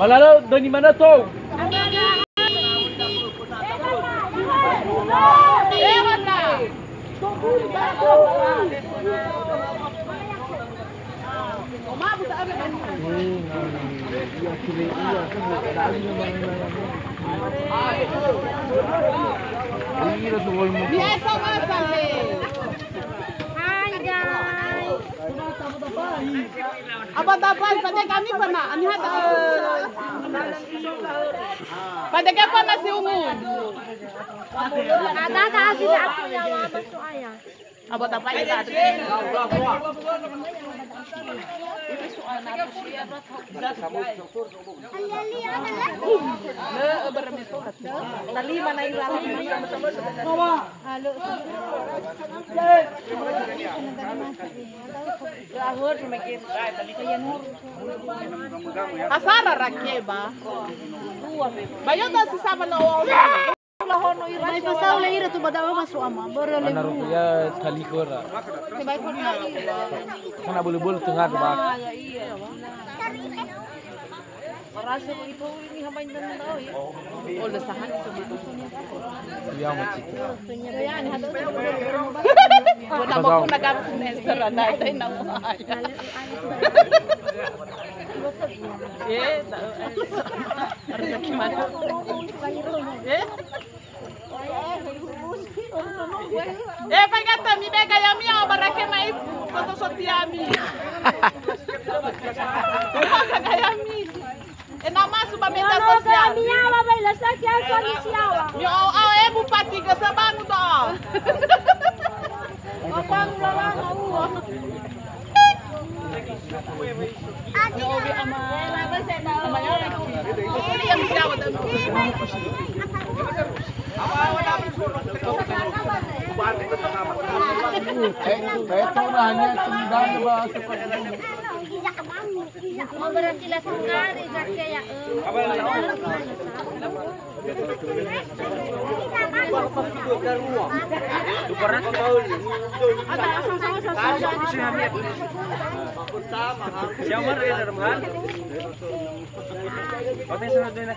Malala, dari mana tuh? Hai Apa dapat pada kami pernah ani ada pada kami pernah si ungun Ada kasih aku yang masuk ayah. Apa dapat itu ada Tali mana yang Halo. Lahur makin. kasara rakeba bayo da si sama na Pasaw lang ira to badaw masuk ama. Boro Mana rupiah kali kora. Kebay ko na Mana boleh boleh tengah tu bang. ya iya. Rasa ko ito ini hamay na na daw. All the sahan to Dia macam. Yan hado. Wala mo ko nagamit na sara na tay na mo Eh, harus gimana? Ya mi. Eh nama suba meta sosial. Miyawa ba ila sa kya ko ni siyawa. Mi au au e bu pati ga sabanu do. Mapang lawang uwa. Mi au bi ama. Ya. Ya. Siapa sudah dia nak